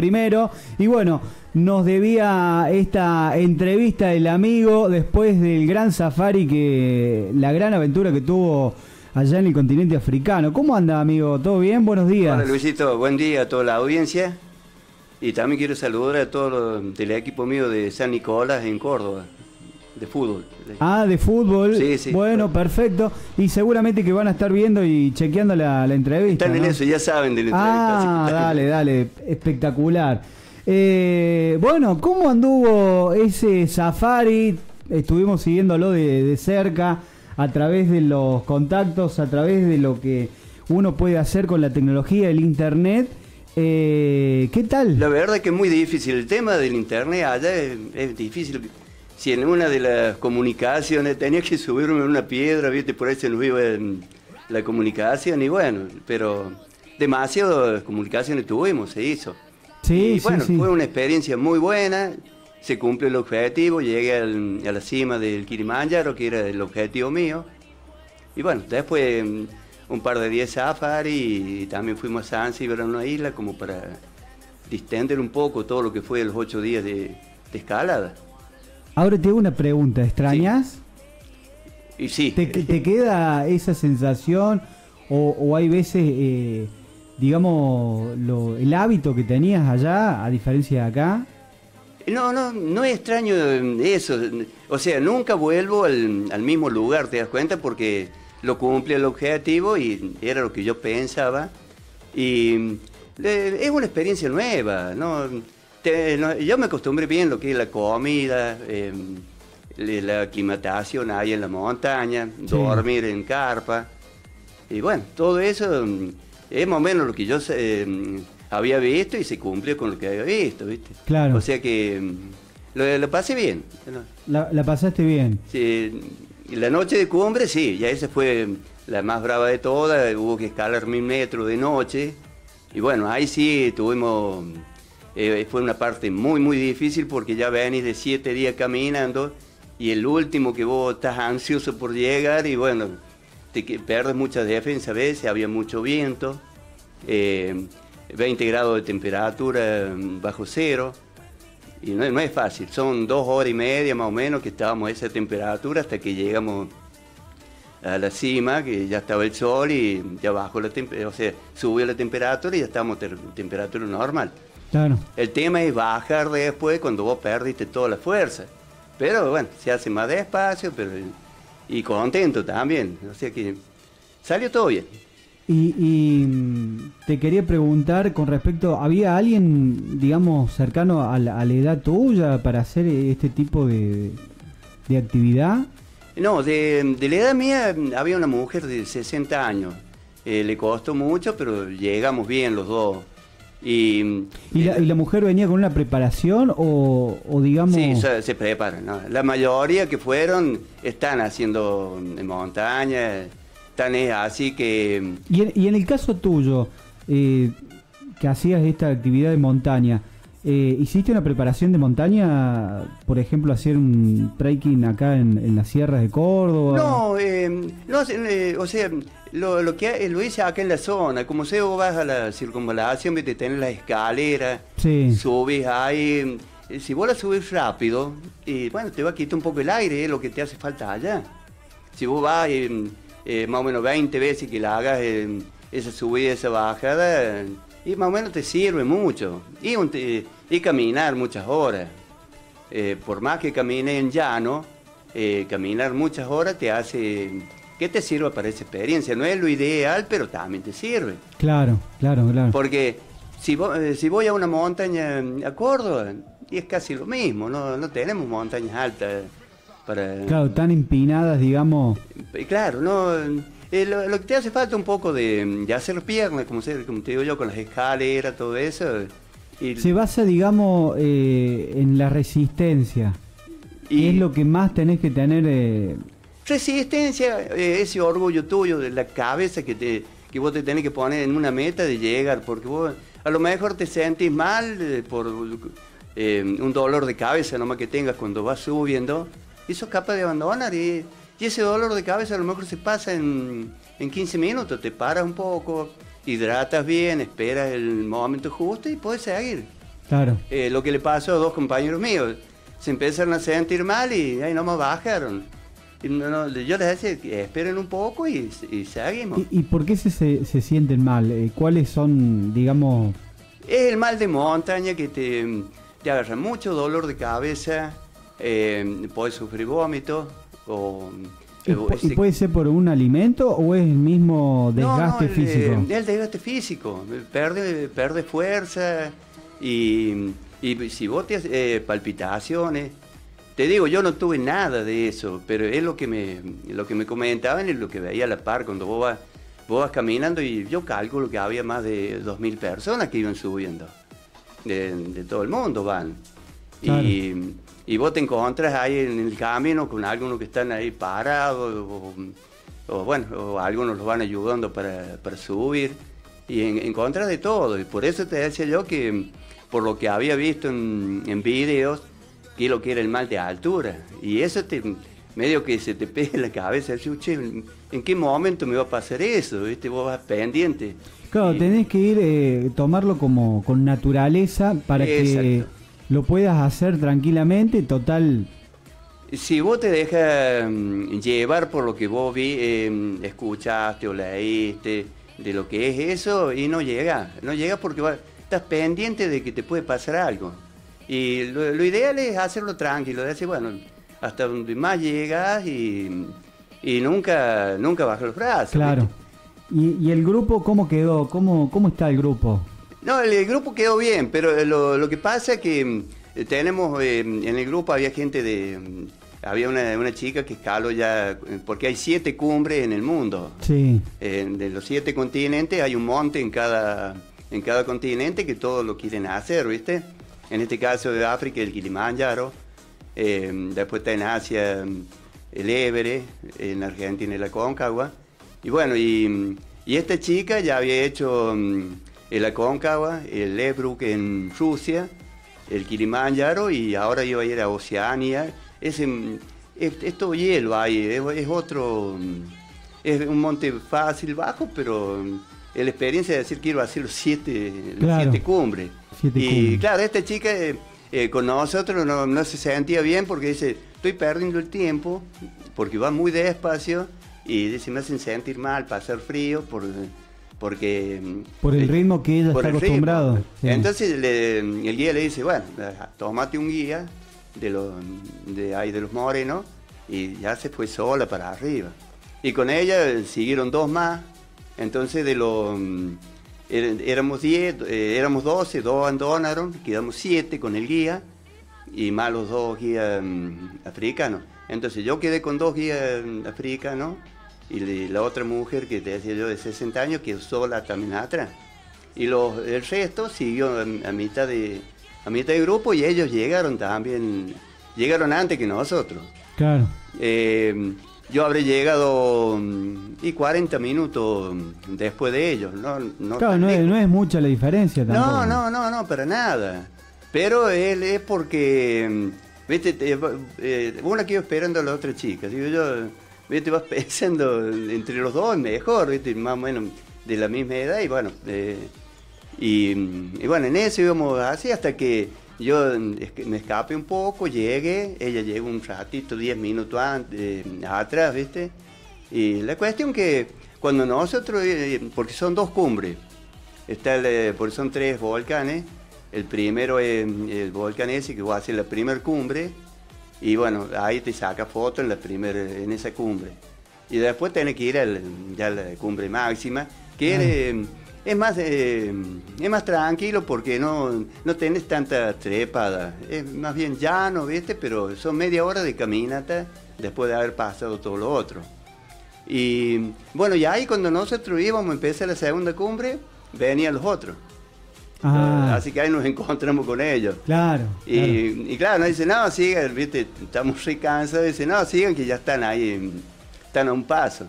primero. Y bueno, nos debía esta entrevista el amigo después del gran safari que la gran aventura que tuvo allá en el continente africano. ¿Cómo anda, amigo? ¿Todo bien? Buenos días. Hola, Luisito. Buen día a toda la audiencia. Y también quiero saludar a todo el equipo mío de San Nicolás en Córdoba de fútbol. Ah, de fútbol. Sí, sí. Bueno, perfecto. Y seguramente que van a estar viendo y chequeando la, entrevista. Están en eso, ya saben de la entrevista. Ah, dale, dale. Espectacular. Eh, bueno, ¿cómo anduvo ese safari? Estuvimos siguiéndolo de, cerca a través de los contactos, a través de lo que uno puede hacer con la tecnología, el internet. Eh, ¿Qué tal? La verdad es que es muy difícil. El tema del internet allá es difícil si en una de las comunicaciones tenía que subirme una piedra, viste, por ahí se nos iba en la comunicación y bueno, pero demasiadas comunicaciones tuvimos, se hizo. Sí, y bueno, fue una experiencia muy buena, se cumplió el objetivo, llegué a la cima del Kilimanjaro, que era el objetivo mío. Y bueno, después mm, un par de días safari y también fuimos a Zanzibar, a una isla, como para distender un poco todo lo que fue los ocho días de escalada. Ahora te hago una pregunta, ¿extrañas? Y sí. ¿Te, queda esa sensación o, hay veces, eh, digamos, el hábito que tenías allá a diferencia de acá? No, no, no es extraño eso. O sea, nunca vuelvo al, mismo lugar, ¿te das cuenta? Porque lo cumple el objetivo y era lo que yo pensaba. Y es una experiencia nueva, ¿no? Yo me acostumbré bien lo que es la comida, em, la aclimatación ahí en la montaña, dormir en carpa. Y bueno, todo eso em, es más o menos lo que yo em, había visto y se cumplió con lo que había visto, ¿viste? Claro. O sea que lo, pasé bien. La, pasaste bien. Sí, la noche de cumbre, sí, ya esa fue la más brava de todas, hubo que escalar mil metros de noche. Y bueno, ahí sí tuvimos eh, fue una parte muy, muy difícil porque ya venís de siete días caminando y el último que vos estás ansioso por llegar y bueno, te pierdes mucha defensa a veces, había mucho viento, 20 eh, grados de temperatura mm, bajo cero. Y no, no, es fácil, son dos horas y media más o menos que estábamos a esa temperatura hasta que llegamos a la cima, que ya estaba el sol y ya bajó la temperatura, o sea, subió la temperatura y ya estábamos a temperatura normal. El tema es bajar después cuando vos perdiste toda la fuerza. Pero bueno, se hace más despacio pero, y contento también. O sea que salió todo bien. Y, mm, te quería preguntar con respecto, ¿había alguien, digamos, cercano a la, edad tuya para hacer este tipo de, actividad? No, de, la edad mía había una mujer de 60 años. Eh, le costó mucho, pero llegamos bien los dos. Y, ¿Y, la, mujer venía con una preparación o, digamos...? Sí, se, preparan. La mayoría que fueron están haciendo en montaña, están así que... Y en, el caso tuyo, eh, que hacías esta actividad de montaña, eh, ¿hiciste una preparación de montaña? Por ejemplo, hacer un trekking acá en, las sierras de Córdoba. No, eh, no o sea lo, lo, que lo hice acá en la zona, como se vos vas a la circunvalación, te tenés la escalera, subes ahí, si vos la subes rápido, y bueno, te va a quitar un poco el aire, es lo que te hace falta allá. Si vos vas eh, más o menos 20 veces que la hagas esa subida, esa bajada, y más o menos te sirve mucho. Y, y caminar muchas horas. Eh, por más que camine en llano, caminar muchas horas te hace que te sirva para esa experiencia. No es lo ideal, pero también te sirve. Claro, claro, claro. Porque si, eh, si voy a una montaña a Córdoba, y es casi lo mismo, no, no tenemos montañas altas para... Claro, tan empinadas, digamos. Eh, claro, no... Eh, lo, que te hace falta un poco de, hacer piernas, como, como te digo yo, con las escaleras, todo eso. Y... Se basa, digamos, en la resistencia. Y... es lo que más tenés que tener Resistencia, eh, ese orgullo tuyo de la cabeza que, te, que vos te tenés que poner en una meta de llegar, porque vos a lo mejor te sentís mal eh, por eh, un dolor de cabeza nomás que tengas cuando vas subiendo, y sos capaz de abandonar. Y, ese dolor de cabeza a lo mejor se pasa en, en 15 minutos, te paras un poco, hidratas bien, esperas el momento justo y puedes seguir. Claro. Eh, lo que le pasó a dos compañeros míos. Se empezaron a sentir mal y ahí nomás bajaron. Y no- no, yo les decía, que esperen un poco y, y seguimos. ¿Y, y por qué se, se, se sienten mal? Eh, ¿Cuáles son, digamos, Es el mal de montaña que te, te agarra mucho dolor de cabeza, eh, puedes sufrir vómito o... ¿Y, ese- puede ser por un alimento o es el mismo No, no, desgaste el, físico? eh, el desgaste físico, perde, perde fuerza y, y si vos te haces, eh, palpitaciones, te digo, yo no tuve nada de eso, pero es lo que me, lo que me comentaban y lo que veía a la par cuando vos vas, vos vas caminando y yo calculo que había más de 2.000 personas que iban subiendo, de, de todo el mundo van. Claro. Y, y vos te encontrás ahí en el camino con algunos que están ahí parados o, o bueno, o algunos los van ayudando para, para subir y en, encontrás de todo. Y por eso te decía yo que por lo que había visto en, en videos, que lo que era el mal de altura. Y eso te medio que se te pega en la cabeza, decís, che, ¿en qué momento me va a pasar eso? ¿Viste? Vos vas pendiente. Claro, Y- tenés que ir, eh, tomarlo como con naturaleza para que Exacto. Lo puedas hacer tranquilamente, total. Si vos te dejas mm, llevar por lo que vos vi, eh, escuchaste o leíste de lo que es eso, y no llega, no llega porque va- estás pendiente de que te puede pasar algo. Y lo, lo ideal es hacerlo tranquilo, decir, bueno, hasta donde más llegas y, y nunca, nunca bajas los brazos. Claro. ¿Y, y el grupo cómo quedó? ¿Cómo, cómo está el grupo? No, el, el grupo quedó bien, pero eh, lo, lo que pasa es que mm, tenemos, eh, en el grupo había gente de, mm, había una, una chica que escaló ya, eh, porque hay siete cumbres en el mundo. Sí. Eh, de los siete continentes hay un monte en cada, en cada continente que todos lo quieren hacer, ¿viste? En este caso de África el Kilimanjaro, eh, después está en Asia mm, el Everest, en Argentina el Aconcagua. Y bueno, y, y esta chica ya había hecho mm, el Aconcagua, el Elbrus en Rusia, el Kilimanjaro y ahora iba a ir a Oceania. Es, en- es, es todo hielo ahí, es, es otro... es un monte fácil, bajo, pero mm, la experiencia de decir quiero hacer los siete, Claro. siete cumbres. Siete y cumbres. claro, esta chica eh, eh, con nosotros no, no se sentía bien porque dice, estoy perdiendo el tiempo, porque va muy despacio y dice, me hacen sentir mal, pasar frío, por, porque... Por el eh, ritmo que ella está el. Sí. Entonces le- el guía le dice, bueno, tómate un guía de los de ahí de los morenos y ya se fue sola para arriba. Y con ella eh, siguieron dos más. Entonces de los mm, er- éramos 10, eh, éramos 12, dos abandonaron, quedamos 7 con el guía y más los dos guías mm, africanos. Entonces yo quedé con dos guías mm, africanos y la otra mujer que te decía yo de 60 años quedó sola también atrás. Y los, el resto siguió a, a mitad de a mitad de grupo y ellos llegaron también, llegaron antes que nosotros. Claro. Eh, yo habré llegado mm, y 40 minutos mm, después de ellos, ¿no? no Claro, no es, no es mucha la diferencia tampoco. No, no, no, no, para nada. Pero él es porque, mm, viste, te- eh, uno quedó esperando a la otra chica. Digo yo, viste, vas pensando entre los dos mejor, viste, más o menos de la misma edad y bueno, eh, y, y bueno, en eso íbamos así hasta que yo me escape un poco, llegué, ella llegó un ratito, 10 minutos antes, eh, atrás, viste. Y la cuestión que cuando nosotros, eh, porque son dos cumbres, Está el, eh, porque son tres volcanes. El primero es el volcán ese que va a hacer la primera cumbre. Y bueno, ahí te saca foto en, la primer, en esa cumbre. Y después tenés que ir al, ya a la cumbre máxima, que Ah. es, más, eh, es más tranquilo porque no, no tenés tanta trepada. Es más bien llano, ¿viste? Pero son media hora de caminata después de haber pasado todo lo otro. Y bueno, y ahí cuando nosotros íbamos a empezar la segunda cumbre, venían los otros. Ah, Así que ahí nos encontramos con ellos. claro. Y claro. y claro, nos dicen, no, sigan, viste, estamos re cansados, dicen, no, sigan que ya están ahí, están a un paso.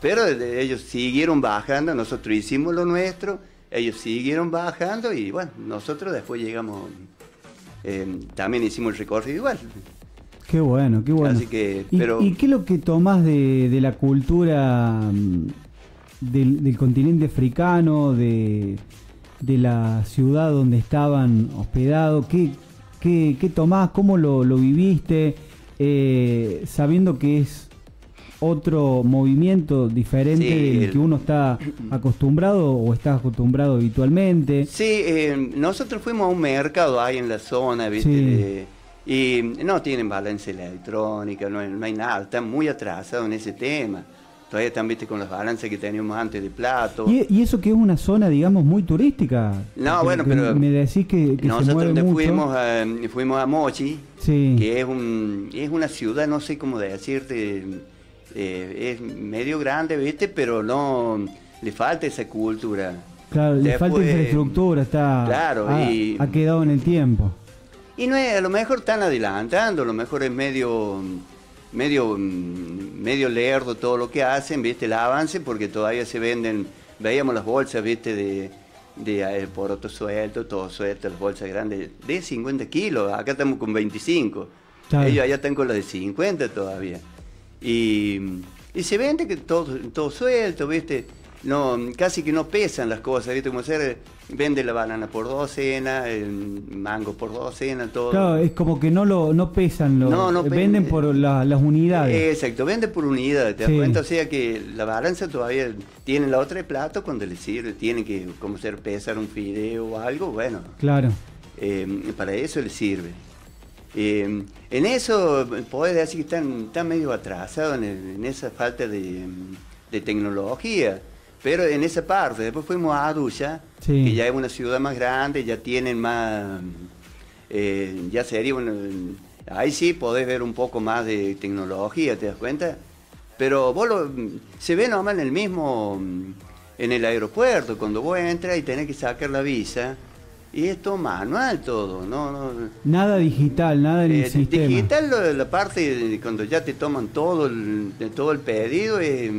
Pero ellos siguieron bajando, nosotros hicimos lo nuestro, ellos siguieron bajando y bueno, nosotros después llegamos, eh, también hicimos el recorrido igual. Qué bueno, qué bueno. Así que, ¿Y, pero... y qué es lo que tomás de, de la cultura mm, del, del continente africano, de, de la ciudad donde estaban hospedados? ¿Qué, qué, qué tomás? ¿Cómo lo, lo viviste? Eh, sabiendo que es otro movimiento diferente Sí, del que uno está acostumbrado o está acostumbrado habitualmente. Sí, eh, nosotros fuimos a un mercado ahí en la zona, ¿viste? Sí. Eh, y no tienen balance electrónica, no hay, no hay nada, están muy atrasados en ese tema. Todavía están, viste, con las balanzas que teníamos antes de plato. Y, y eso que es una zona, digamos, muy turística. No, bueno, que pero Me decís que, que se Nosotros mueve donde mucho. fuimos a, fuimos a Mochi, Sí. que es, un, es una ciudad, no sé cómo decirte, eh, es medio grande, ¿viste? Pero no, le falta esa cultura. Claro, le falta Después- infraestructura, está. Claro, ha, y- ha quedado en el tiempo. Y no es, a lo mejor están adelantando, a lo mejor es medio, medio, mm, medio lerdo todo lo que hacen, ¿viste? El avance, porque todavía se venden, veíamos las bolsas, ¿viste? De, de eh, poroto suelto, todo suelto, las bolsas grandes, de 50 kilos, acá estamos con 25. Claro. Ellos allá están con las de 50 todavía. Y, y se vende que todo, todo suelto, ¿viste? No, casi que no pesan las cosas, ¿viste? Como hacer, vende la banana por docena, el mango por docena, todo. Claro, es como que no lo no pesan, lo, No, no pe- venden por la- las unidades. Exacto, vende por unidad, ¿te das cuenta? O sea que la balanza todavía tiene la otra de plato cuando le sirve, tiene que como hacer pesar un fideo o algo, bueno, Claro. eh, para eso le sirve. Eh, en eso, podés decir que están, están medio atrasados en esa falta de, de tecnología, pero en esa parte, después fuimos a Aduya, Sí. que ya es una ciudad más grande, ya tienen más, eh, ya sería ahí sí podés ver un poco más de tecnología, ¿te das cuenta? Pero vos lo, se ve nomás en el mismo, en el aeropuerto, cuando vos entras y tenés que sacar la visa, y es todo manual todo, ¿no? no Nada digital, nada en el eh, sistema. digital, lo- la parte cuando ya te toman todo el, todo el pedido, es,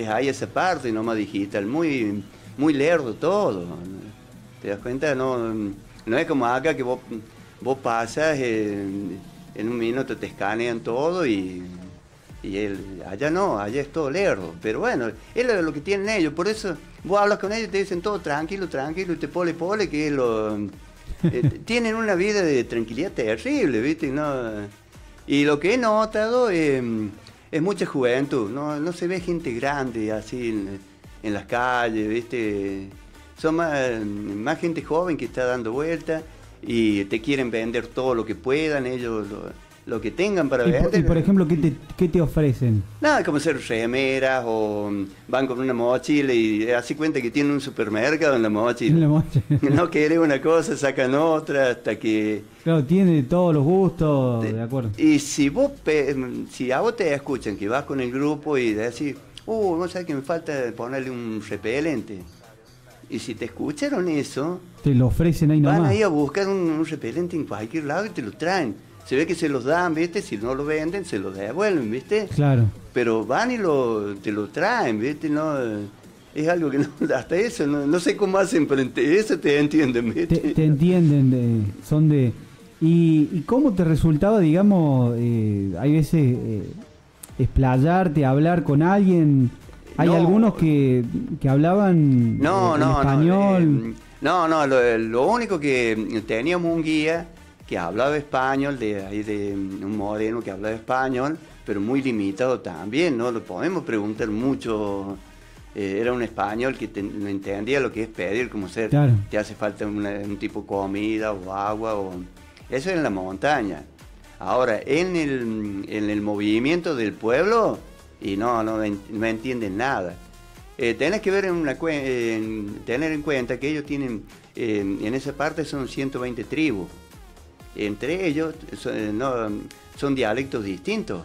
es ahí esa parte nomás digital, muy, muy lerdo todo. ¿Te das cuenta? No, no es como acá que vos, vos pasas, eh, en un minuto te escanean todo y, y el- allá no, allá es todo lerdo. Pero bueno, es lo, que tienen ellos, por eso vos hablas con ellos y te dicen todo tranquilo, tranquilo, y te pole, pole, que lo... eh, tienen una vida de tranquilidad terrible, ¿viste? No, y lo que he notado eh, es mucha juventud, no, no se ve gente grande así en, las calles, ¿viste? Son más, más gente joven que está dando vueltas y te quieren vender todo lo que puedan, ellos lo, lo que tengan para Y, vender. y, por ejemplo, ¿qué te, qué te ofrecen? Nada, como ser remeras o mm, van con una mochila y así cuenta que tienen un supermercado en la mochila. En la. No quiere una cosa, sacan otra hasta que... claro, tiene todos los gustos, de acuerdo. Y si vos, pe- si a vos te escuchan que vas con el grupo y decís, uh, no sabes que me falta ponerle un repelente. Y si te escucharon eso, Te lo ofrecen ahí van nomás. ahí a buscar un, un repelente en cualquier lado y te lo traen. Se ve que se los dan, ¿viste? Si no lo venden, se lo devuelven, ¿viste? Claro. Pero van y lo, te lo traen, ¿viste? No, es algo que no, hasta eso, no, no sé cómo hacen, pero eso te entienden, ¿viste? Te, te entienden, de- son de... ¿Y, y cómo te resultaba, digamos, eh, hay veces eh, explayarte, hablar con alguien? Hay No. algunos que, que hablaban No, eh, en no, español. no. eh, no, no, lo, lo único que teníamos un guía que hablaba español, de ahí de un moreno que hablaba español, pero muy limitado también, no lo podemos preguntar mucho. Eh, era un español que te- no entendía lo que es pedir, como ser, Claro. te hace falta una- un tipo de comida o agua, o eso en la montaña. Ahora, en el, en el movimiento del pueblo, y no, no, no entienden nada. Eh, tenés que ver en una, en- tener en cuenta que ellos tienen, eh, en esa parte son 120 tribus. Entre ellos son, eh, no, son dialectos distintos.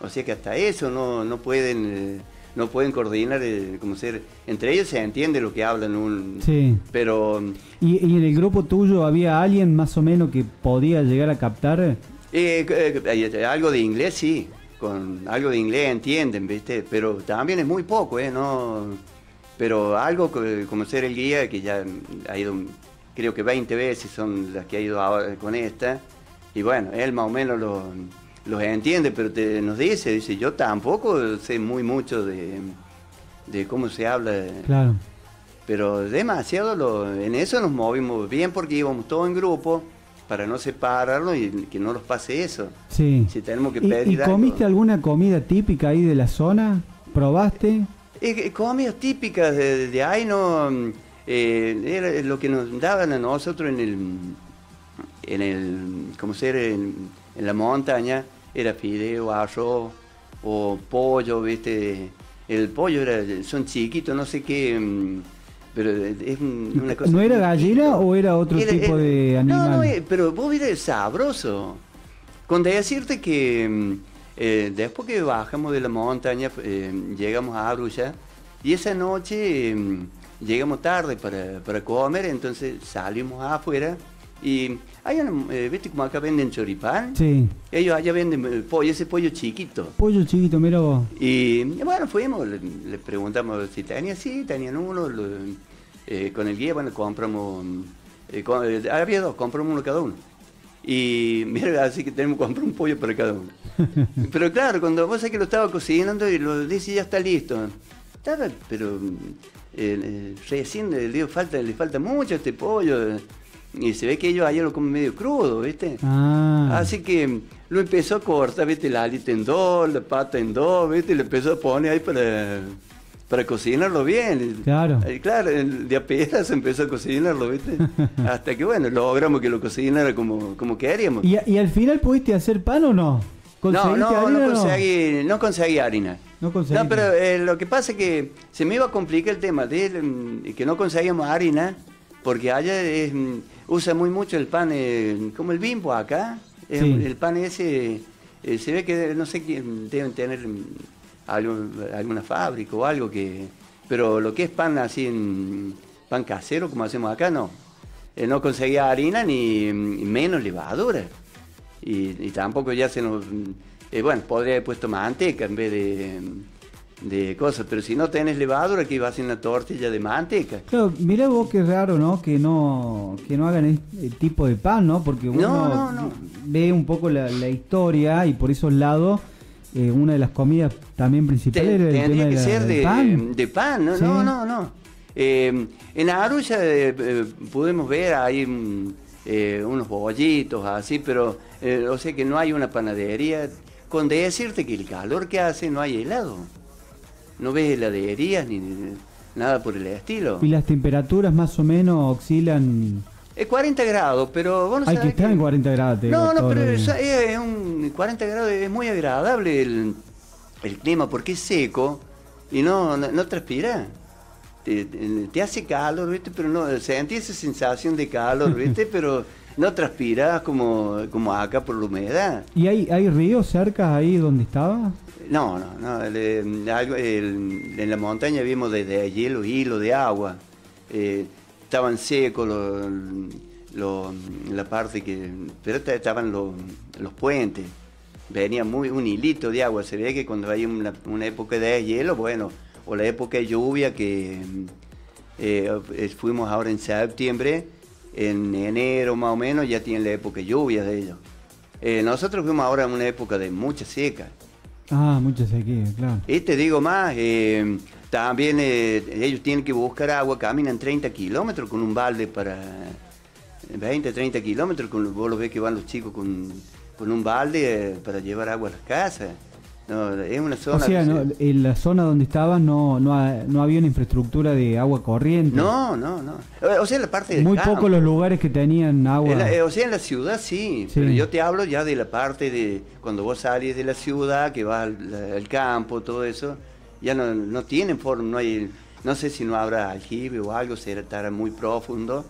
O sea que hasta eso no, no pueden eh, no pueden coordinar, eh, como ser, entre ellos se entiende lo que hablan, un, Sí. pero ¿Y, y en el grupo tuyo había alguien más o menos que podía llegar a captar? Eh, algo de inglés sí, con algo de inglés entienden, ¿viste? Pero también es muy poco, ¿eh? No, pero algo co- como ser el guía, que ya ha ido, creo que 20 veces son las que ha ido ahora con esta, y bueno, él más o menos lo- los entiende, pero te, nos dice, dice, yo tampoco sé muy mucho de, de cómo se habla Claro. pero demasiado lo, en eso nos movimos bien porque íbamos todos en grupo para no separarnos y que no nos pase eso. Sí. Si tenemos que ¿Y, pedir y algo. comiste alguna comida típica ahí de la zona? ¿Probaste? Eh, comidas típicas de, de ahí no eh, era lo que nos daban a nosotros en el en el como ser en, en la montaña era fideo, arroz o pollo, viste, el pollo era son chiquitos, no sé qué mm, pero es un- una cosa ¿No era gallina chiquita. o era otro Era- tipo era- de animal? No, no, eh, pero vos vieras sabroso. Con decirte que mm, eh, después que bajamos de la montaña, eh, llegamos a Arulla y esa noche mm, llegamos tarde para, para comer, entonces salimos afuera y hay eh, ¿viste como acá venden choripán? Sí. Ellos allá venden eh, pollo, ese pollo chiquito. Pollo chiquito, mira vos. Y bueno, fuimos, le, le preguntamos si tenía, sí, tenían uno, lo- eh, con el guía, bueno, compramos, co- eh, había dos, compramos uno cada uno. Y mira, así que tenemos que comprar un pollo para cada uno. pero claro, cuando vos sabés que lo estaba cocinando y lo dice ya está listo. Estaba, pero eh, recién le digo, falta, le falta mucho a este pollo. Y se ve que ellos ayer lo comen medio crudo, ¿viste? Ah. Así que lo empezó a cortar, ¿viste? La alita en dos, la pata en dos, ¿viste? Y le empezó a poner ahí para, para cocinarlo bien. Claro. Eh, Claro, de a empezó a cocinarlo, ¿viste? Hasta que, bueno, logramos que lo cocinara como, como queríamos. ¿Y, y al final pudiste hacer pan o no? No, ¿Conseguiste no, no o conseguí, no conseguí harina. No conseguiste. pero eh, lo que pasa es que se me iba a complicar el tema de mm, que no conseguíamos harina, porque allá es, mm, usa muy mucho el pan, eh, como el bimbo acá. Sí. El pan ese, eh, se ve que no sé quién deben tener mm, algo- alguna fábrica o algo que... Pero lo que es pan así, en, pan casero como hacemos acá, no. Eh, no conseguía harina ni, ni menos levadura. Y, y tampoco ya se nos... eh, bueno, podría haber puesto manteca en vez de, de cosas, pero si no tenés levadura, que iba a hacer una tortilla de manteca. Claro, mirá vos qué raro, ¿no? Que no, que no hagan este tipo de pan, ¿no? Porque uno No, no, no. ve un poco la, la historia y por esos lados eh, una de las comidas también principales Te- era el tendría tema que de la- ser de pan. de pan, no, Sí. no, no. no. Eh, en Arulla eh, eh, pudimos ver ahí mm, eh, unos bollitos así, pero eh, o sea que no hay una panadería. Con decirte que el calor que hace no hay helado. No ves heladerías ni, ni nada por el estilo. Y las temperaturas más o menos oscilan. Es 40 grados, pero vos no Hay que estar en 40 grados. te No, digo, no, pero es, un 40 grados, es muy agradable el, el clima porque es seco y no, no, no transpira. Te, hace calor, ¿viste? Pero no, sentí esa sensación de calor, ¿viste? Pero no transpiras como, como acá por la humedad. ¿Y hay, hay ríos cerca ahí donde estaba? No, no, no. el, eh, el- en la montaña vimos desde hielo, hilo de agua. Eh, estaban secos los, los- la parte que... Pero esta- estaban los, los puentes. Venía muy un hilito de agua. Se ve que cuando hay una, una época de hielo, bueno, o la época de lluvia que eh, fuimos ahora en septiembre, en enero más o menos, ya tienen la época de lluvia de ellos. Eh, nosotros fuimos ahora en una época de mucha seca. Ah, mucha sequía, claro. Y te digo más, eh, también eh, ellos tienen que buscar agua, caminan 30 kilómetros con un balde para 20, 30 kilómetros, con, vos lo ves que van los chicos con, con un balde para llevar agua a las casas. No, es una O zona... sea, que no, se- en la zona donde estaban no, no, ha- no había una infraestructura de agua corriente. no, no, no. O sea, la parte del Muy pocos los lugares que tenían agua. La- eh, o sea, en la ciudad sí, Sí. pero yo te hablo ya de la parte de cuando vos salís de la ciudad, que vas al, al campo, todo eso, ya no, no tienen forma, no hay, no sé si no habrá aljibe o algo, será estará muy profundo,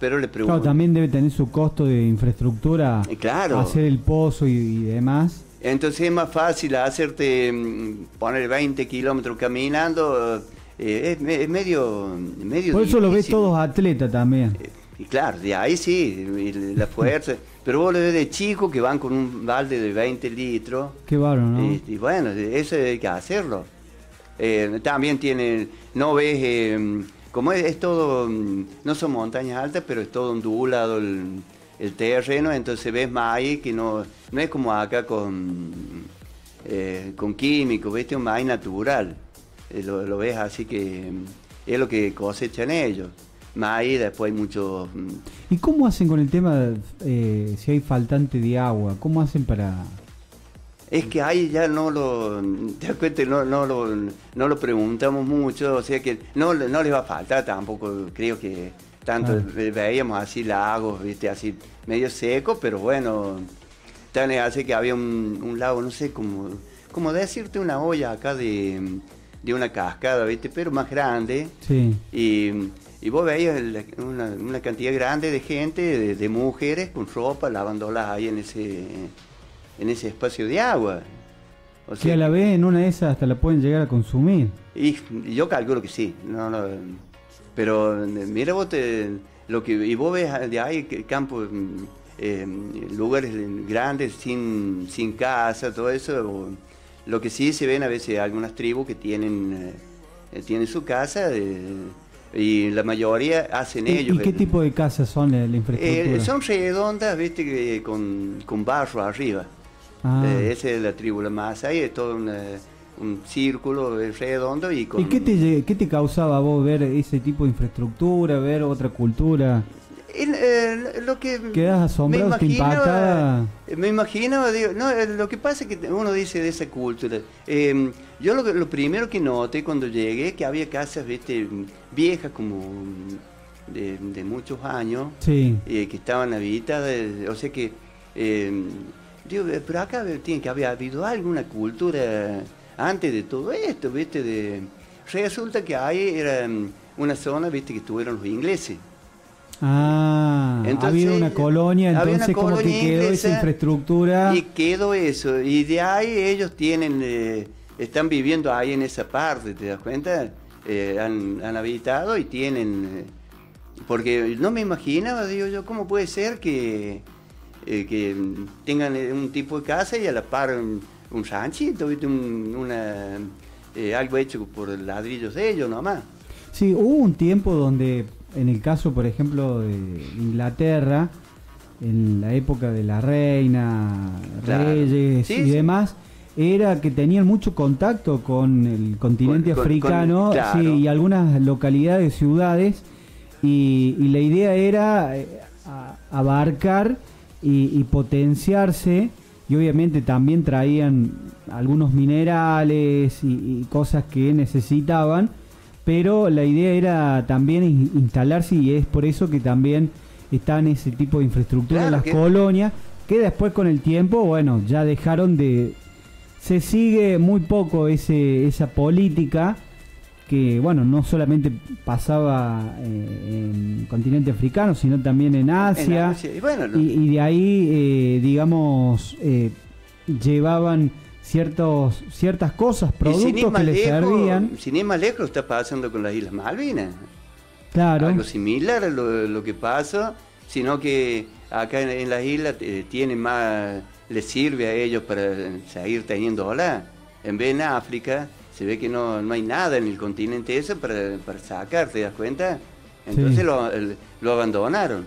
pero le pregunto. Claro, también debe tener su costo de infraestructura. Eh, claro. Hacer el pozo y, y demás. Entonces es más fácil hacerte mm, poner 20 kilómetros caminando, eh, es, me- es medio, medio Por eso lo ves todos atletas también. Eh, Y claro, de ahí sí, la fuerza. Pero vos lo ves de chicos que van con un balde de 20 litros. Qué bárbaro, ¿no? Y, y bueno, eso hay que hacerlo. Eh, también tienen, no ves, eh, como es, es todo, mm, no son montañas altas, pero es todo ondulado el, el terreno, entonces ves maíz que no, no es como acá con, eh, con químicos, ves, es un maíz natural. Eh, lo, lo ves así que mm, es lo que cosechan ellos. Maíz, después hay mucho... mm, ¿Y cómo hacen con el tema eh, si hay faltante de agua? ¿Cómo hacen para...? Es que ahí ya no lo, te das cuenta, no, no, lo, no lo preguntamos mucho, o sea que no, no les va a faltar tampoco, creo que tanto Ah. ve- veíamos así lagos, viste, así medio seco, pero bueno, tan hace que había un, un lago, no sé, como, como decirte una olla acá de, de una cascada, viste, pero más grande, Sí. y, y vos veías una, una cantidad grande de gente, de, de mujeres con ropa, lavándolas ahí en ese, en ese espacio de agua. O Que a la vez en una de esas hasta la pueden llegar a consumir. y yo calculo que sí, no, no, pero eh, mira vos te- lo que y vos ves de ahí campos, mm, eh, lugares grandes sin, sin casa, todo eso. lo que sí se ven a veces algunas tribus que tienen eh, tienen su casa y la mayoría hacen ¿Y, ellos. y qué tipo de casas son la, la infraestructura? son redondas, viste, que con, con barro arriba. Ah. Esa es la tribu, la masa, y es todo una- un círculo redondo y con... ¿Y qué te, qué te causaba a vos ver ese tipo de infraestructura, ver otra cultura? El, eh, lo que ¿Quedas asombrado, te impactaba? eh, Me imaginaba, digo, no, eh, lo que pasa es que uno dice de esa cultura. eh, yo lo, lo primero que noté cuando llegué que había casas, viste, viejas como de, de muchos años, Sí. eh, que estaban habitadas, o sea que, eh, digo, eh, pero acá tiene que haber habido alguna cultura antes de todo esto, viste, de, resulta que ahí era mm, una zona, viste, que estuvieron los ingleses. Ah, Entonces, había una colonia, una entonces como que quedó esa infraestructura. Y quedó eso. Y de ahí ellos tienen, eh, están viviendo ahí en esa parte, ¿te das cuenta? Eh, han, han habitado y tienen... eh, porque no me imaginaba, digo yo, ¿cómo puede ser que, que tengan un tipo de casa y a la par un, un ranchito, ¿viste? Un- una, eh, algo hecho por ladrillos de ellos nomás? Sí, hubo un tiempo donde, en el caso, por ejemplo, de Inglaterra, en la época de la reina, Claro. reyes Sí, y sí. demás, era que tenían mucho contacto con el continente Con- con- africano con- claro. sí, y algunas localidades, ciudades, y, y la idea era eh, abarcar y, y potenciarse, y obviamente también traían algunos minerales y, y cosas que necesitaban, pero la idea era también in- instalarse y es por eso que también están ese tipo de infraestructura en las que- colonias, que después con el tiempo, bueno, ya dejaron de... Se sigue muy poco ese, esa política que, bueno, no solamente pasaba eh, en continente africano, sino también en Asia. En Asia. Y bueno, no- Y, y de ahí, eh, digamos, eh, llevaban ciertos, ciertas cosas, productos que les lejos, servían. Sin ir más lejos, está pasando con las Islas Malvinas. Claro. algo similar a lo, lo que pasa, sino que acá en, en las islas eh, tienen más, les sirve a ellos para seguir teniendo ola. En vez en África se ve que no, no hay nada en el continente ese para, para sacar, ¿te das cuenta? Entonces Sí. lo, el- lo abandonaron.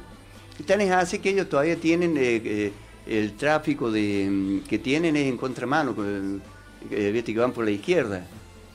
Y tan es así que ellos todavía tienen eh, eh, el tráfico de, mm, que tienen es en contramano, eh, viste que van por la izquierda.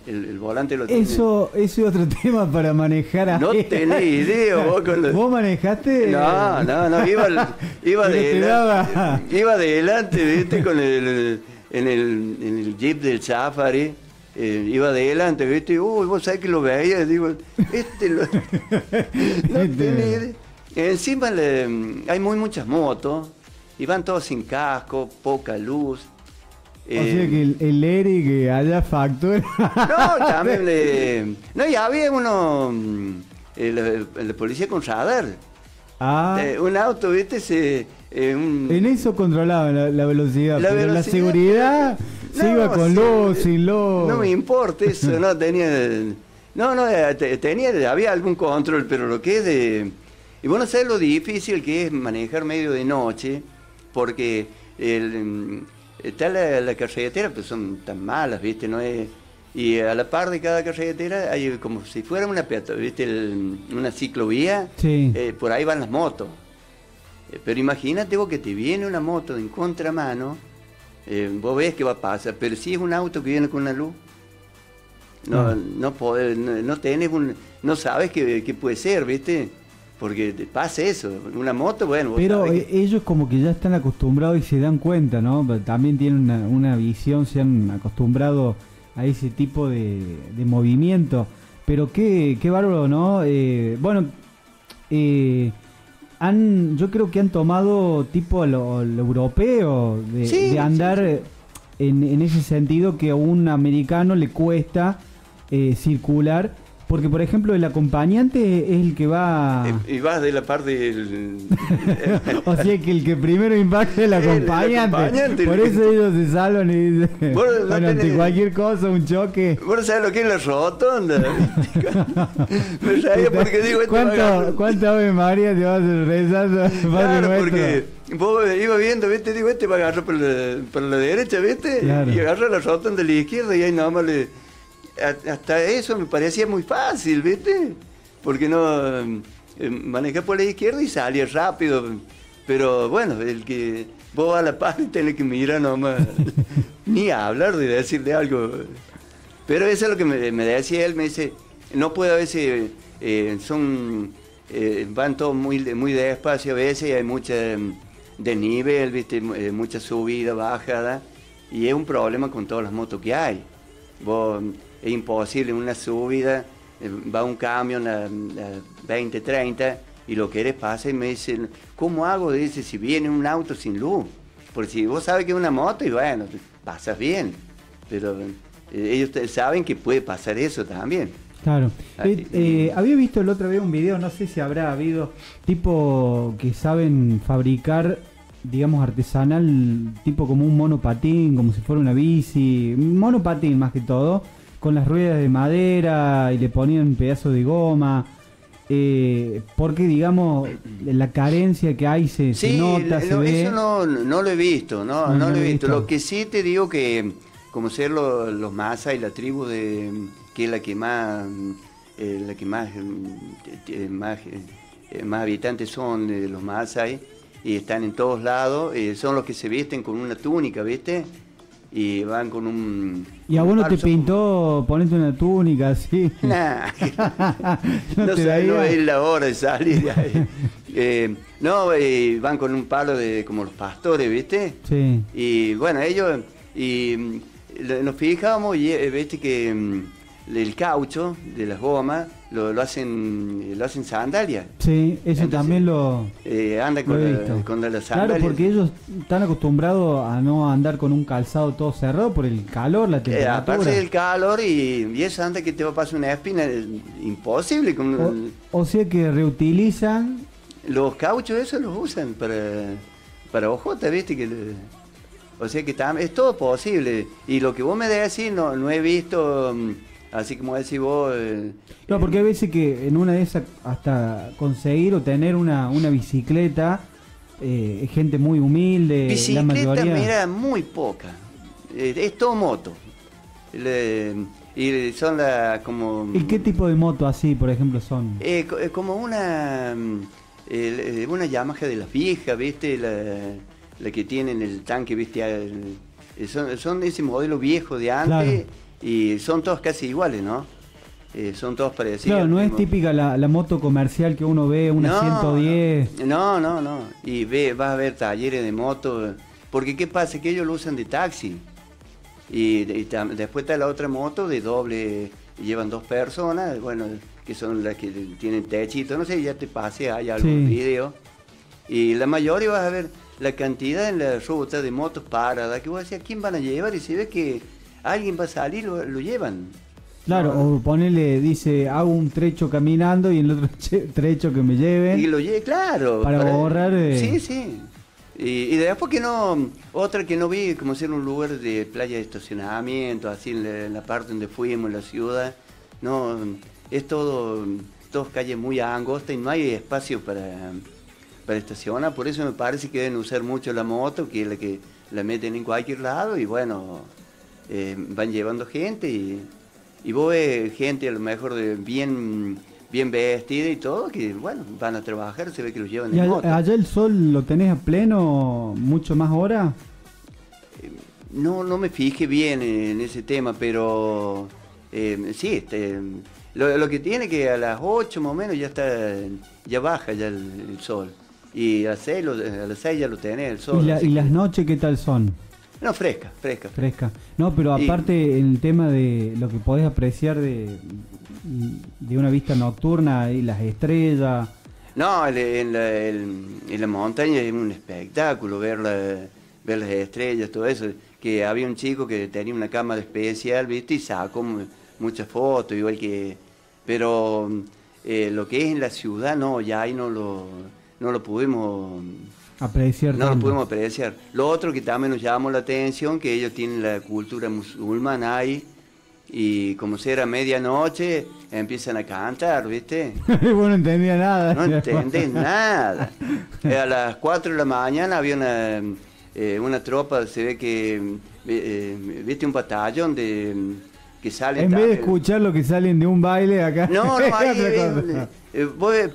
El, el volante lo tienen. Eso, eso es otro tema para manejar ahí. No tenés idea vos con ¿Vos manejaste? No, no, no, iba, iba daba. iba adelante, viste, con el, en el, en el jeep del safari, eh, iba adelante, viste, uy, vos sabés que lo veía, digo, este lo, no tenés. Encima le- hay muy muchas motos, y van todos sin casco, poca luz. O sea que el, el ERI que haya factura. No, también le... No, y había uno, mm, el, el- el policía con radar. Ah, Eh, un auto, viste, se... eh, un- en eso controlaban la, la velocidad, La pero la seguridad se No, iba con luz, sin luz. No me importa eso, no tenía... No, no, eh, te- tenía, había algún control, pero lo que es de... Y bueno, sabes lo difícil que es manejar medio de noche, porque el, mm, está la, la carretera, pues son tan malas, ¿viste? No es... Y a la par de cada carretera hay como si fuera una ¿viste? El- una ciclovía, Sí. eh, por ahí van las motos. Eh, Pero imagínate vos que te viene una moto en contramano, eh, vos ves que va a pasar, pero si es un auto que viene con una luz, No, no, podés, no, no tenés un, no sabes qué, qué puede ser, ¿viste? Porque te pasa eso, una moto, bueno. Pero sabés eh, que- ellos como que ya están acostumbrados y se dan cuenta, ¿no? También tienen una, una visión, se han acostumbrado a ese tipo de, de movimiento. Pero qué, qué bárbaro, ¿no? Eh, bueno, eh, han, yo creo que han tomado tipo lo, lo europeo, de, Sí, de andar sí, En, en ese sentido que a un americano le cuesta eh, circular. Porque, por ejemplo, el acompañante es el que va... Y vas de la parte del... O sea que el que primero impacta es el El acompañante. Por eso ellos se salvan y dicen, Bueno, no bueno, ante tenés- cualquier cosa, un choque. ¿Vos no sabés lo que es la rotonda? Me reía porque digo... a ¿Cuánto, agarrar- ¿Cuánta Ave María te vas rezando? Claro, porque vos iba viendo, ¿viste? Digo, este va a agarrar por la, por la derecha, ¿viste? Claro. Y agarra la rotonda de la izquierda y ahí nada más le... Hasta eso me parecía muy fácil, ¿viste? Porque no... eh, manejé por la izquierda y salía rápido. Pero bueno, el que... Vos a la par y tenés que mirar nomás. Ni hablar de decirle algo. Pero eso es lo que me, me decía él, me dice, no puede a veces, eh, son, eh, van todos muy, muy despacio a veces, y hay mucha mm, desnivel, ¿viste? Eh, mucha subida, bajada, y es un problema con todas las motos que hay. Vos, es imposible en una subida, eh, va un camión a, a 20, 30, y lo que eres pasa y me dicen, ¿cómo hago? Dice, si viene un auto sin luz. Porque si vos sabes que es una moto, y bueno, pasas bien. Pero eh, ellos saben que puede pasar eso también. Claro. Ah, Eh, eh, había visto el otro día un video, no sé si habrá habido, tipo que saben fabricar, digamos, artesanal, tipo como un monopatín, como si fuera una bici, monopatín más que todo, con las ruedas de madera y le ponían pedazos de goma. eh, porque, digamos, la carencia que hay se, se Sí, nota, se no, ve. eso no, no lo he visto, no, No, lo lo he visto. visto. Lo que sí te digo que, como ser lo- los Masai, la tribu de que es la que más, eh, la que más, eh, más, más habitantes son de los Masai y están en todos lados, son los que se visten con una túnica, ¿viste? Y van con un... Y a vos no te pintó ponerte una túnica así. Nah, No no, te no es la hora de salir de ahí. Eh, no, eh, van con un palo de como los pastores, ¿viste? Sí. Y bueno, ellos, y mm, nos fijamos y eh, viste que mm, el caucho de las gomas lo, lo hacen lo hacen sandalias. Sí, eso Entonces, también lo, Eh, anda lo con, he la, visto. con las Claro, sandalias. porque ellos están acostumbrados a no andar con un calzado todo cerrado por el calor, la Eh, temperatura. aparte del calor y, y eso anda que te va a pasar una espina, es imposible. Con, o, o sea que reutilizan. Los cauchos esos los usan para, para ojotas, ¿viste? Que o sea que tam- es todo posible. Y lo que vos me decís, no, no he visto, mm, así como decís vos... eh, No, porque hay veces que en una de esas, hasta conseguir o tener una, una bicicleta, eh, gente muy humilde. la bicicleta, mayoría. mira, muy poca. Eh, es todo moto. Le- y son las como... ¿Y qué tipo de moto así, por ejemplo, son? Eh, eh, como una mm, el- una Yamaha de las viejas, ¿viste? La, la que tienen el tanque, ¿viste? Eh, son, son ese modelo viejo de antes Claro. Y son todos casi iguales, ¿no? Eh, son todos parecidos. Claro, no es típica la, la moto comercial que uno ve, una No, 110. No, no, no. Y ve, vas a ver talleres de moto. Porque ¿qué pasa? Que ellos lo usan de taxi. Y, y tam- después está la otra moto de doble, llevan dos personas, bueno, que son las que tienen techito, no sé, ya te pasé, hay algún Sí. video. Y la mayoría vas a ver la cantidad en la ruta de motos paradas, que vos decís, ¿a quién van a llevar? Y si ves que alguien va a salir, lo, lo llevan. Claro, No, o ponele, dice, hago un trecho caminando y el otro trecho que me lleven. Y lo lleve, claro. Para ahorrar, eh. Sí, sí. Y, y después que no, otra que no vi, como ser un lugar de playa de estacionamiento, así en la, en la parte donde fuimos, en la ciudad. No, es todo, dos calles muy angostas y no hay espacio para, para estacionar. Por eso me parece que deben usar mucho la moto, que es la que la meten en cualquier lado y bueno, eh, van llevando gente y, y vos ves gente a lo mejor de bien bien vestida y todo, que bueno, van a trabajar, se ve que los llevan ¿Y en moto. allá el sol lo tenés a pleno mucho más hora? No, no me fijé bien en ese tema, pero eh, sí, este, lo, que tiene que a las 8 más o menos ya está, ya baja ya el, sol. Y a las 6, a las 6 ya lo tenés el sol. ¿Y, las noches qué tal son? No, fresca, fresca. Fresca. No, pero aparte el tema de lo que podés apreciar de, de una vista nocturna y las estrellas. No, en la, en la montaña es un espectáculo ver, ver las estrellas, todo eso. Que había un chico que tenía una cámara especial, ¿viste? Y sacó muchas fotos, igual que... Pero eh, lo que es en la ciudad, no, ya ahí no lo, no lo pudimos apreciar. No lo pudimos apreciar. Lo otro que también nos llamó la atención, que ellos tienen la cultura musulmana ahí, y como si era medianoche, empiezan a cantar, ¿viste? Vos no entendía nada. No entendés nada. A las 4 de la mañana había una, eh, una tropa, se ve que, eh, eh, ¿viste? Un batallón de que salen... En vez de escuchar lo que salen de un baile acá. No, no, ahí,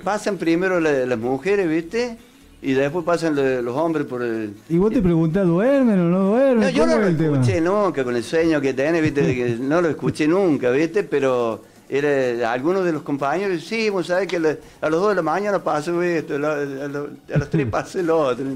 pasan primero las mujeres, ¿viste? Y después pasan los, hombres por el... ¿Y vos te preguntás, duermen o no duermen? No, yo no lo escuché nunca con el sueño que tenés, ¿viste? que no lo escuché nunca, ¿viste? Pero era algunos de los compañeros, sí, vos sabés que a los dos de la mañana pasó esto, a, las tres pasó el otro.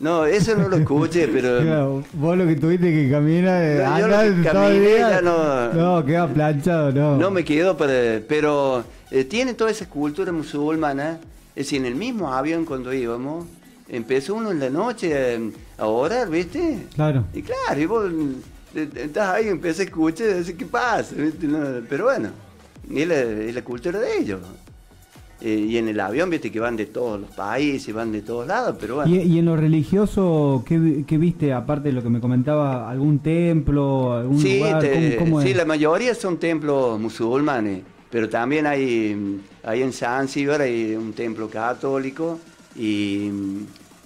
No, eso no lo escuché, pero... Claro, vos lo que tuviste que caminar, no, yo lo que caminé, ya no... No, queda planchado, no. No me quedo, pero eh, tiene toda esa cultura musulmana es decir, en el mismo avión cuando íbamos, empezó uno en la noche eh, a, orar, ¿viste? Claro. Y claro, y vos eh, estás ahí, empecé a escuchar, ¿qué pasa? pero bueno, es la, cultura de ellos. Eh, y en el avión, viste que van de todos los países, van de todos lados, pero bueno. ¿Y, en lo religioso, ¿qué, viste, aparte de lo que me comentaba, algún templo, algún sí, lugar? sí, la mayoría son templos musulmanes. Pero también hay, hay en Zanzíbar hay un templo católico y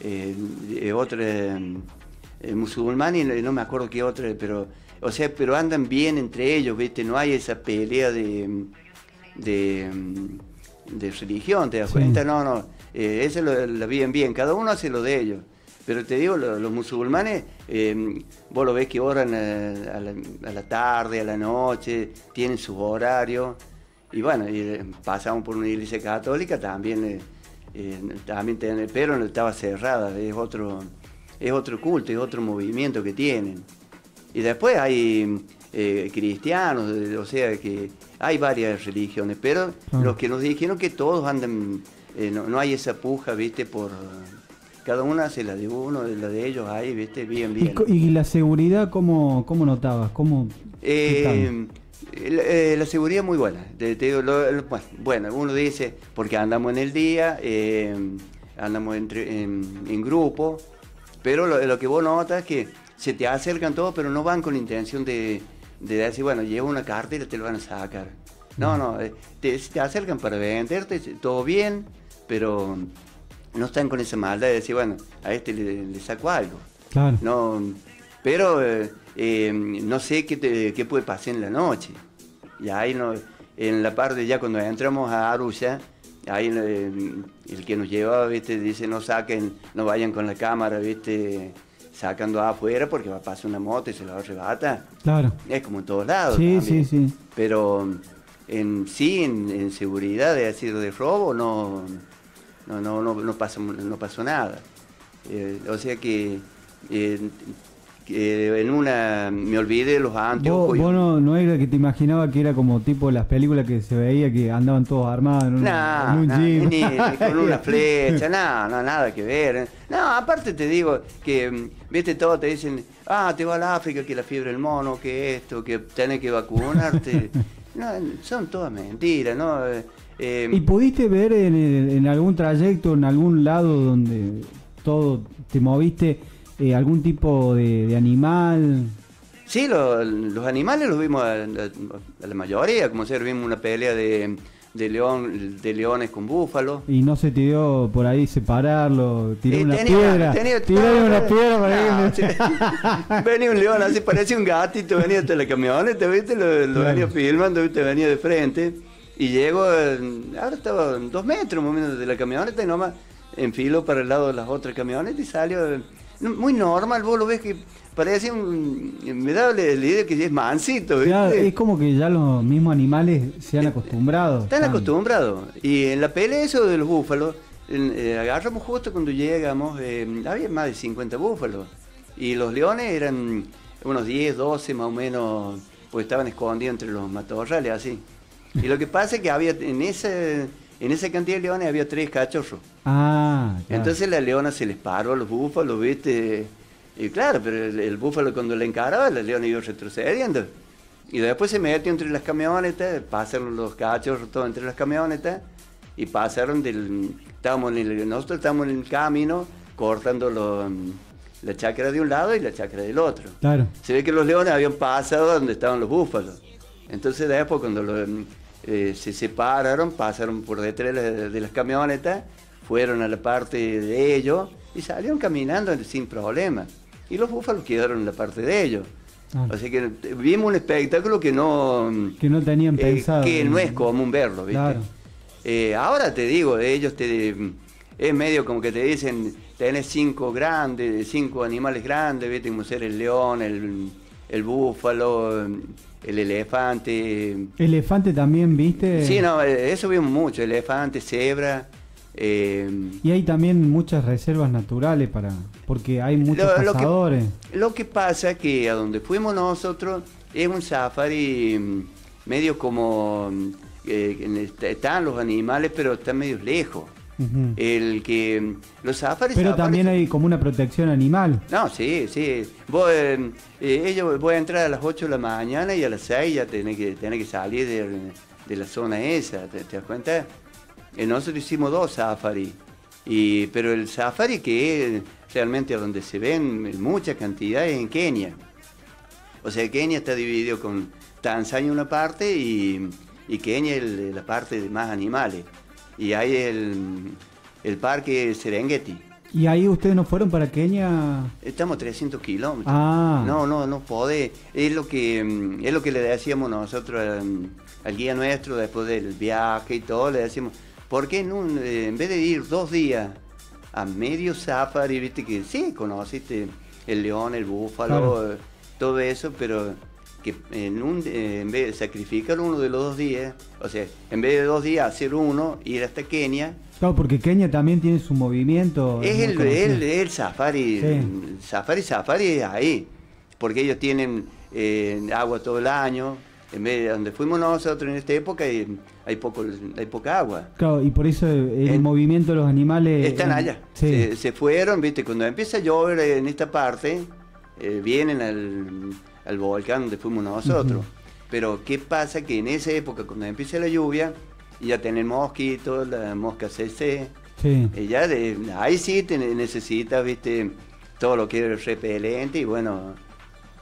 eh, otro eh, musulmán y no, me acuerdo qué otro, pero, o sea, pero andan bien entre ellos, ¿viste? No hay esa pelea de, de, religión, ¿te das cuenta? No, no, eh, eso lo, lo bien bien, cada uno hace lo de ellos. Pero te digo, los, musulmanes, eh, vos lo ves que oran a, la, a, la, tarde, a la noche, tienen sus horarios. Y bueno, y eh, pasamos por una iglesia católica también, eh, eh, también pero no estaba cerrada, es otro, es otro culto, es otro movimiento que tienen. Y después hay cristianos, o sea que hay varias religiones, pero ah. los que nos dijeron que todos andan, no, hay esa puja, viste, por cada una hace la de uno, la de ellos ahí, viste, bien, bien. ¿Y, la seguridad cómo, cómo notabas? ¿Cómo, eh, la, seguridad es muy buena. bueno, uno dice, porque andamos en el día, eh, andamos en, grupo, pero lo, que vos notas es que se te acercan todos, pero no van con la intención de, decir, bueno, llevo una carta y te lo van a sacar. No, no, eh, te, acercan para venderte, todo bien, pero no están con esa maldad de decir, bueno, a este le, saco algo. Claro. No, pero eh, no sé qué, qué, puede pasar en la noche. Y ahí no, en la parte ya cuando entramos a Arusha, ahí eh, el que nos lleva, ¿viste? dice no saquen, no vayan con la cámara, ¿viste? sacando afuera porque va a pasar una moto y se la arrebata. Claro. Es como en todos lados. Sí, sí, sí. Pero en sí, en, seguridad de decir de robo, no, no, no, no, pasó, no pasó nada. Eh, o sea que en una me olvidé de los anteojos. ¿Vos, no, era que te imaginaba que era como tipo las películas que se veía que andaban todos armados en un, Ni, con una flecha, no, no, nada que ver. ¿eh? No, aparte te digo que, mm, viste, todos te dicen, ah, te va al África, que la fiebre del mono, que esto, que tenés que vacunarte. no, son todas mentiras, ¿no? Eh, eh, ¿Y pudiste ver en, en algún trayecto, en algún lado donde todo te moviste? Eh, algún tipo de, animal. Sí, los animales los vimos a, la mayoría, como si vimos una pelea de, león, de leones con búfalos. Y no se te dio por ahí separarlo, tiré una piedra. Tenía, una piedra venía un león así, parecía un gatito, venía hasta la camioneta, ¿viste? Lo, lo venía filmando, ¿viste? Venía de frente. Y llego, ahora estaba dos metros más o menos de la camioneta y nomás enfilo para el lado de las otras camionetas y salió muy normal, vos lo ves que parece un... Me da la, idea que es mansito. es como que ya los mismos animales se han acostumbrado. Están, acostumbrados. Y en la pelea eso de los búfalos, eh, agarramos justo cuando llegamos, eh, había más de 50 búfalos. Y los leones eran unos 10, 12 más o menos, pues estaban escondidos entre los matorrales, así. Y lo que pasa es que había en ese en esa cantidad de leones había tres cachorros. Ah, Entonces la leona se les paró a los búfalos, ¿viste? Y claro, pero el, búfalo cuando le encaraba, la leona iba retrocediendo. Y después se metió entre las camionetas, pasaron los cachorros todos entre las camionetas y pasaron del... Estábamos en nosotros estábamos en el camino cortando la chacra de un lado y la chacra del otro. Claro. Se ve que los leones habían pasado donde estaban los búfalos. Entonces después cuando eh, se separaron, pasaron por detrás de, las camionetas, fueron a la parte de ellos y salieron caminando sin problema y los búfalos quedaron en la parte de ellos. Ah. Así que vimos un espectáculo que no... Que no tenían eh, pensado. Que no es común verlo, ¿viste? Eh, ahora te digo, ellos te... Es medio como que te dicen, tenés cinco grandes, cinco animales grandes, ¿viste? Como ser el león, el, el búfalo, el elefante. ¿Elefante también viste? Sí, no, eso vimos mucho, elefante, cebra. Eh, y hay también muchas reservas naturales para porque hay muchos cazadores. Lo que, pasa es que a donde fuimos nosotros es un safari mm, medio como mm, eh, están los animales, pero están medio lejos. El que los safaris. Pero también hay como una protección animal. No, sí, sí. Vos, eh, ellos voy a entrar a las 8 de la mañana y a las 6 ya tenés que, tenés que salir de, la zona esa, ¿te, ¿te das cuenta? Eh, nosotros hicimos dos safari, y, pero el safari que es realmente donde se ven mucha cantidad es en Kenia. O sea, Kenia está dividido con Tanzania una parte y, Kenia es la parte de más animales. Y hay el, el parque Serengeti. ¿Y ahí ustedes no fueron para Kenia? Estamos 300 kilómetros. Ah. No, no, no puede. Es lo que, es lo que le decíamos nosotros al, al guía nuestro después del viaje y todo. Le decíamos, ¿Por qué en, eh, en vez de ir dos días a medio safari, viste que sí, conociste el león, el búfalo, eh, todo eso, pero que en, un, eh, en vez de sacrificar uno de los dos días, o sea, en vez de dos días hacer uno, ir hasta Kenia. Claro, porque Kenia también tiene su movimiento. Es el, el, el, safari, safari, safari ahí, porque ellos tienen agua todo el año, en vez de donde fuimos nosotros en esta época hay, hay, poco, hay poca agua. Claro, y por eso el movimiento de los animales... Están allá, se, fueron, viste, cuando empieza a llover en esta parte, eh, vienen al, volcán donde fuimos nosotros. Pero ¿qué pasa? Que en esa época, cuando empieza la lluvia, ya tienen mosquitos, la mosca CC, sí. Eh, ya de, ahí sí te necesitas, viste, todo lo que es repelente y bueno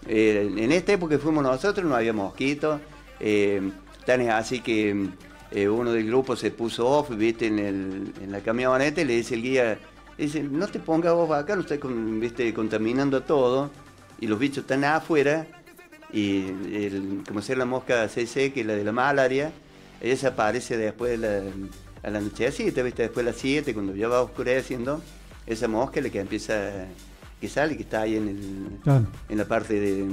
eh, en esta época que fuimos nosotros no había mosquitos, eh, tan así que eh, uno del grupo se puso off, viste, en, el, en la camioneta y le dice el guía, dice, no te pongas vos acá, no estás viste, contaminando todo, y los bichos están afuera, y como ser la mosca CC, que es la de la malaria, ella aparece después de la, a la noche así, viste, después de las 7, cuando ya va oscureciendo, esa mosca le que empieza que sale, que está ahí en, el, en la parte de,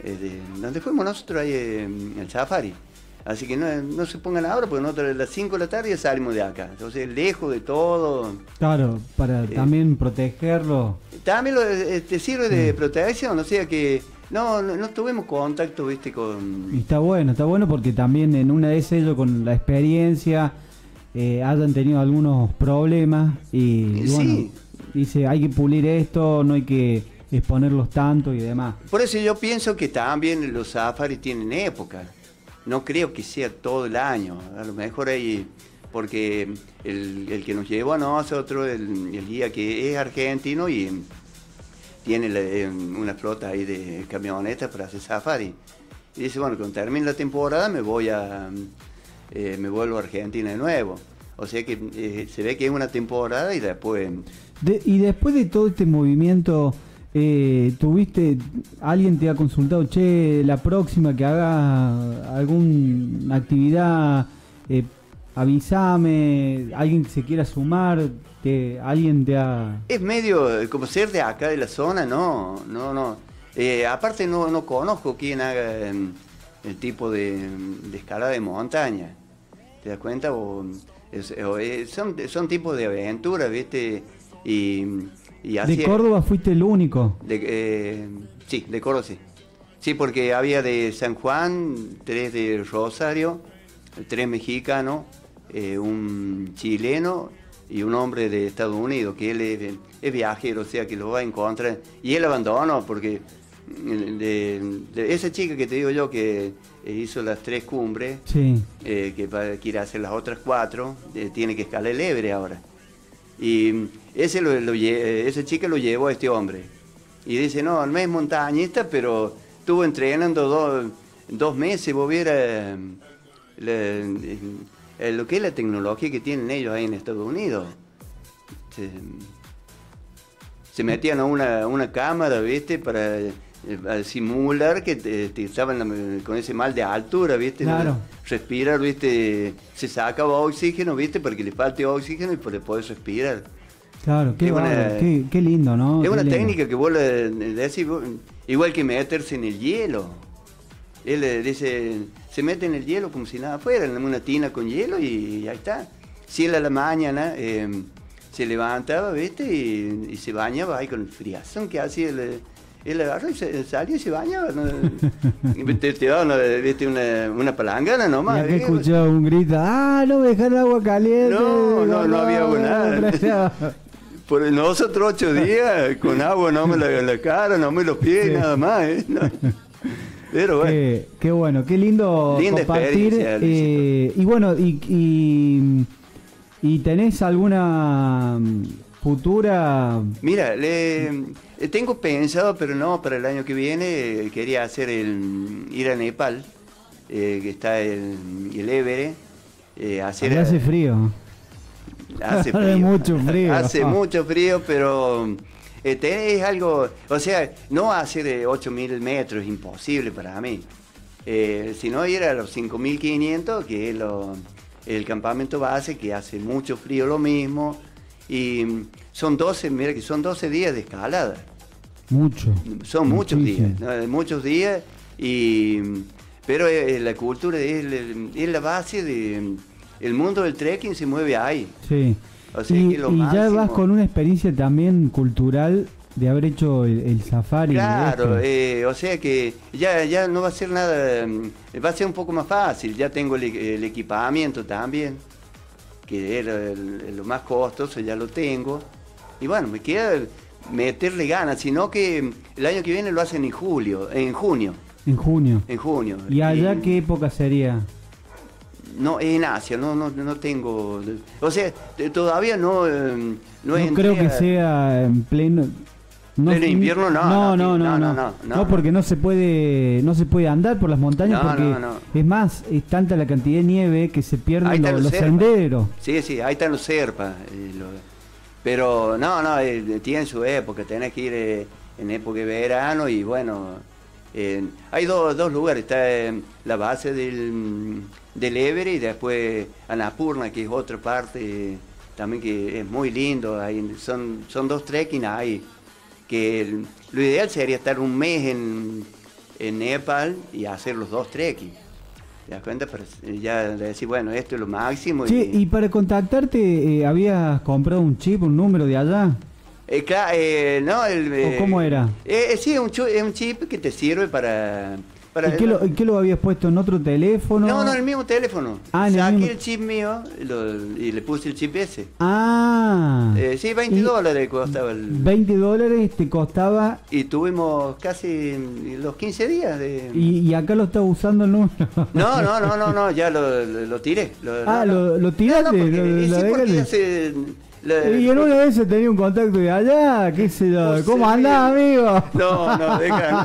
eh, donde fuimos nosotros, ahí en el safari. Así que no, se pongan ahora, porque nosotros a las 5 de la tarde salimos de acá. Entonces, lejos de todo. Claro, para eh, también protegerlo. También lo, este, sirve de protección, o sea que no, no, tuvimos contacto, viste, con... Y está bueno, está bueno porque también en una de ellos con la experiencia eh, hayan tenido algunos problemas y, sí dice hay que pulir esto, no hay que exponerlos tanto y demás. Por eso yo pienso que también los safaris tienen época. No creo que sea todo el año. A lo mejor hay, porque el, que nos llevó a nosotros, el, el guía que es argentino y tiene una flota ahí de camionetas para hacer safari. Y dice, bueno, cuando termine la temporada me voy a, eh, me vuelvo a Argentina de nuevo. O sea que eh, se ve que es una temporada y después y después de todo este movimiento, eh, ¿tuviste, alguien te ha consultado, che, la próxima que haga alguna actividad, eh, avísame, alguien que se quiera sumar? que alguien te ha... Es medio eh, como ser de acá, de la zona, no, no, no. Eh, aparte no, no conozco quién haga em, el tipo de, de escalada de montaña. ¿Te das cuenta? Eh, son, son tipos de aventura, ¿viste? Y, y así De Córdoba fuiste el único. de, eh, sí, de Córdoba sí. Sí, porque había de San Juan, tres de Rosario, tres mexicanos, eh, un chileno y un hombre de Estados Unidos, que él es, es viajero, o sea que lo va a encontrar. Y él abandonó porque mm, de, de esa chica que te digo yo que eh, hizo las tres cumbres, Sí. eh, que va- quiere hacer las otras cuatro, eh, tiene que escalar el Ebre ahora. Y ese, lo, lo esa chica lo llevó a este hombre. Y dice, no, no es montañista, pero estuvo entrenando dos, dos meses, vos vieras eh, lo que es la tecnología que tienen ellos ahí en Estados Unidos. Se, se metían a una, una cámara, ¿viste? Para eh, simular que te- te estaban eh, con ese mal de altura, ¿viste? Claro. Respirar, ¿viste? Se sacaba oxígeno, ¿viste? Porque le falte oxígeno y para poder respirar. Claro, qué, una- qué, qué lindo, ¿no? es Qué una lindo. técnica que vos le decís, igual que meterse en el hielo. Él le dice, se mete en el hielo como si nada fuera, en una tina con hielo y ahí está. Si él a la mañana eh, se levantaba, ¿viste? Y, y se bañaba ahí con el friazón que hacía. Él, él agarró y se, salía y se bañaba. ¿no? Y te, te daba una, ¿viste? una, una palangana Y nomás. ¿eh? escuchaba un grito, ah, no me dejan agua caliente. No, no, no había agua, nada. Por nosotros ocho días con agua no me la, la cara, no me los pies, Sí. nada más. ¿eh? No. Pero bueno, Qué, qué bueno, qué lindo Linda compartir. eh, y bueno, y, y, y tenés alguna mm, futura... mira, le, tengo pensado, pero no, para el año que viene quería hacer el ir a Nepal, eh, que está el, el Everest. eh, hacer, hace frío. Hace frío. mucho frío. Hace mucho frío, pero este, es algo, o sea, no hacer eh, 8.000 metros, es imposible para mí. Eh, si no, ir a los 5.500, que es lo- el campamento base, que hace mucho frío lo mismo. Y son 12, mira que son 12 días de escalada. Mucho. Son muchos Muchísimo. días, ¿no? muchos días, y, pero eh, la cultura es, es la base de... El mundo del trekking se mueve ahí. Sí. O sea y que lo y ya vas con una experiencia también cultural de haber hecho el, el safari. Claro, eh, o sea que ya, ya no va a ser nada, mm, va a ser un poco más fácil, ya tengo el, el equipamiento también, que era el- lo más costoso, ya lo tengo, y bueno, me queda meterle ganas, sino que mm, el año que viene lo hacen en julio, en junio, En junio. en junio. ¿Y allá qué época sería? no, en Asia, no, no, no tengo. O sea, todavía no. Eh, no, no creo que sea en pleno. No, pleno invierno no no no, no. no, no, no, porque no se puede, no se puede andar por las montañas porque es más, es tanta la cantidad de nieve que se pierden los, los, senderos. Sí, sí, ahí están los serpas. Eh, lo, pero no, no, eh, tiene su época, tenés que ir eh, en época de verano y bueno hay dos, dos lugares, está la base del, del Everest y después Annapurna, que es otra parte también que es muy lindo, ahí son, son dos trekking ahí, que el- lo ideal sería estar un mes en, en Nepal y hacer los dos trekking. ¿Te das cuenta? Pero ya decir, bueno, esto es lo máximo. Che, y para contactarte, eh, ¿habías comprado un chip, un número de allá? Eh, eh, no, el, eh, cómo era? eh, eh, sí, es un, un chip que te sirve para... para ¿Y qué lo, qué lo habías puesto en otro teléfono? no, no, el mismo teléfono. Ah, en el Saqué mismo- el chip mío lo- y le puse el chip ese. Ah, Eh, sí, 20 Y- dólares costaba el... 20 dólares te costaba Y tuvimos casi los 15 días de... y, y acá lo estás usando el número. No, no, no, no, no, ya lo, lo- tiré. Lo- Ah, lo- tiraste, No, no, porque- sí, porque dejaste. ya se- la- Y en una vez se tenía un contacto de allá, qué sé yo. No ¿Cómo sé, andás, amigo? No, no, deja.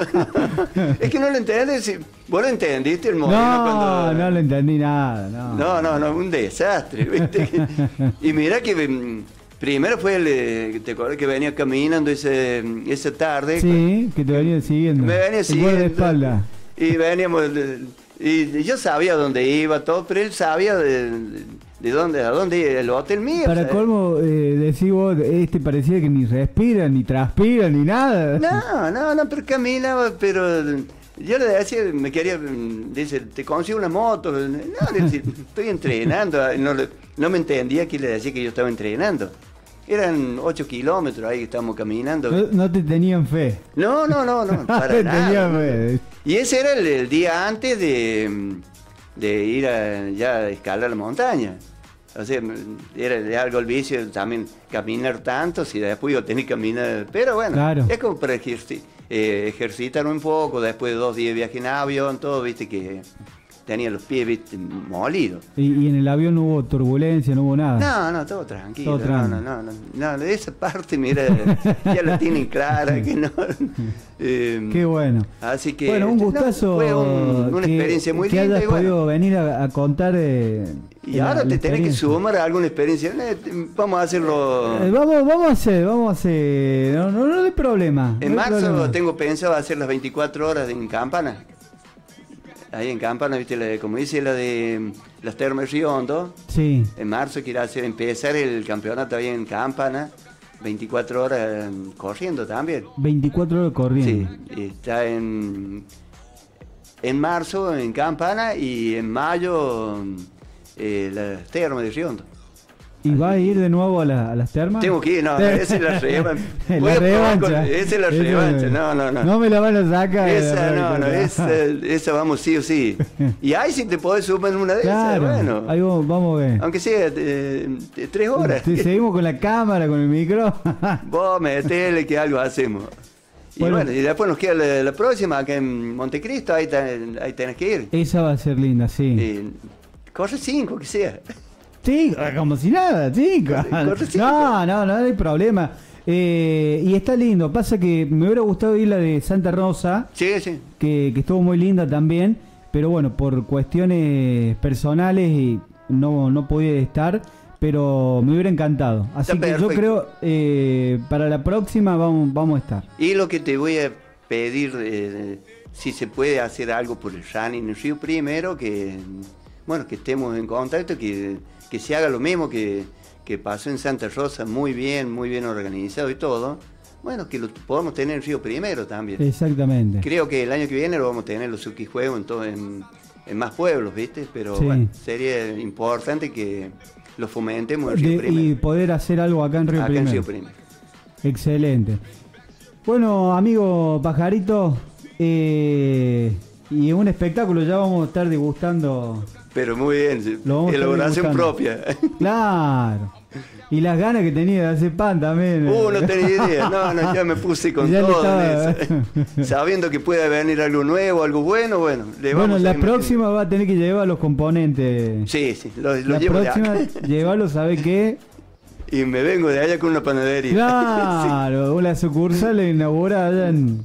Es que no lo entendés. Vos lo entendiste el modelo No, cuando. no le entendí nada. No, No, no, no, un desastre, ¿viste? y mira que mm, primero fue el. eh, ¿Te acuerdas que venía caminando ese, esa tarde? Sí, que te venía siguiendo. Me venía siguiendo. guardaespaldas. Y veníamos. Y yo sabía dónde iba todo, pero él sabía de, ¿De dónde? ¿A dónde? ¿El hotel mío? Para colmo, eh, decís vos, este parecía que ni respira, ni transpira, ni nada. No, no, no, pero caminaba, pero yo le decía, me quería, dice, te consigo una moto. No, decía, estoy entrenando. No, no me entendía que le decía que yo estaba entrenando. Eran 8 kilómetros ahí que estábamos caminando. No, no te tenían fe. No, no, no, no, No para te nada. tenían fe. Y ese era el, el día antes de, de ir a, ya a escalar la montaña. O sea, era algo el vicio también caminar tanto, si después yo tenía que caminar. Pero bueno, Claro. es como para eh, ejercitar un poco, después de dos días de viaje en avión, todo, viste que tenía los pies viste, molidos. Y, y en el avión no hubo turbulencia, no hubo nada. No, no, todo tranquilo. Todo no, no, no, no, no, esa parte, mira, ya la tienen clara, que no. eh, Qué bueno. Así que. bueno, un gustazo. fue un- una que- experiencia muy que linda. hayas y bueno. podido venir a, a contar. eh, Y ahora la te tenés que sumar a alguna experiencia. Eh, Vamos a hacerlo. Eh, vamos, vamos a hacer, vamos a hacer. No, no, no hay problema. en marzo problema. tengo pensado hacer las 24 horas en Campana. Ahí en Campana, viste, como dice la de mm, las termas Riondo. Sí. En marzo quiero hacer, empezar el campeonato ahí en Campana. 24 horas eh, corriendo también. 24 horas Sí, corriendo. y está en, en marzo en Campana y en mayo eh, las termas de Riondo. ¿Y vas a ir de nuevo a, la- a las termas? Tengo que ir, no, esa es la revancha. La revancha. esa es la revancha, no, no, no. No me la van a sacar. Esa no, no, esa, esa vamos sí o sí. Y ahí si te podés sumar una de Claro, esas, bueno. ahí vamos, vamos a ver. Aunque sea eh, de tres horas. Sí, seguimos con la cámara, con el micro. Vos metele que algo hacemos. Y Bueno. bueno, y después nos queda la, la próxima acá en Montecristo, ahí, ten- ahí tenés que ir. Esa va a ser linda, sí. Eh, corre cinco, que sea. Sí, como si nada, chico. Corre cinco. No, no, no hay problema. Eh, y está lindo. Pasa que me hubiera gustado ir la de Santa Rosa, Sí, sí. que, que estuvo muy linda también. Pero bueno, por cuestiones personales y no, no pude estar. Pero me hubiera encantado. Así Está que yo creo eh, para la próxima vamos, vamos a estar. Y lo que te voy a pedir, eh, si se puede hacer algo por el running en Río primero, que bueno, que estemos en contacto, que, que se haga lo mismo que, que pasó en Santa Rosa, muy bien, muy bien organizado y todo. Bueno, que lo podamos tener en Río primero también. Exactamente. Creo que el año que viene lo vamos a tener los Suki Juegos en, todo- en, en más pueblos, ¿viste? Pero Sí. bueno, sería importante que lo fomentemos en Río De- y primero. poder hacer algo acá en Río Acá en Primero. Río primero. Excelente. Bueno, amigo Pajarito, eh, y un espectáculo ya vamos a estar degustando. Pero muy bien, elaboración propia. Claro. Y las ganas que tenía de hacer pan también. Uh, no tenía idea. No, no, ya me puse con Ya todo en eso. Sabiendo que puede venir algo nuevo, algo bueno, bueno, le Bueno, vamos la próxima va a tener que llevar los componentes. Sí, sí, lo, lo la llevo próxima, llevarlo, ¿sabe qué? Y me vengo de allá con una panadería. Claro, una sucursal inaugurada allá en...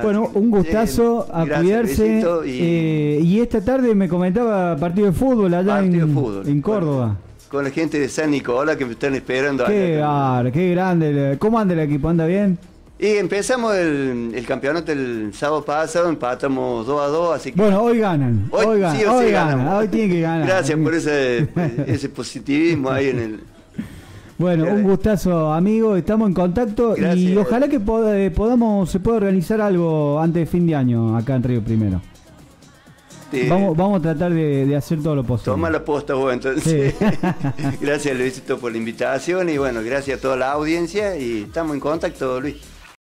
Bueno, un gustazo a Gracias, cuidarse. y eh, y esta tarde me comentaba partido de fútbol allá partido en, de fútbol. en Córdoba. Con la gente de San Nicolás que me están esperando Qué, allá. qué grande. ¿Cómo anda el equipo? ¿Anda bien? Y empezamos el, el campeonato el sábado pasado, empatamos 2 a 2, así que Bueno, hoy ganan. Hoy, Hoy ganan. sí o sí hoy ganan. ganamos. Hoy tienen que ganar. Gracias por ese, ese positivismo ahí en el. Bueno, un gustazo, amigo. Estamos en contacto y ojalá que pod- eh, podamos, se pueda organizar algo antes de fin de año acá en Río Primero. Vamos, vamos a tratar de, de hacer todo lo posible. Toma la posta vos entonces. Sí. gracias Luisito por la invitación y bueno, gracias a toda la audiencia y estamos en contacto Luis.